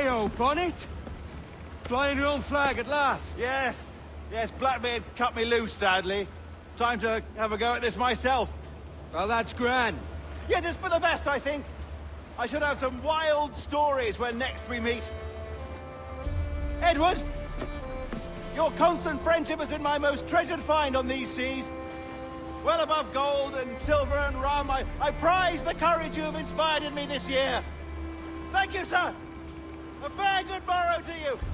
Hey-oh, Bonnet! Flying your own flag at last. Yes, yes, Blackbeard cut me loose, sadly. Time to have a go at this myself. Well, that's grand. Yes, it's for the best, I think. I should have some wild stories when next we meet. Edward! Your constant friendship has been my most treasured find on these seas. Well above gold and silver and rum, I, I prize the courage you have inspired in me this year. Thank you, sir. A fair good morrow to you.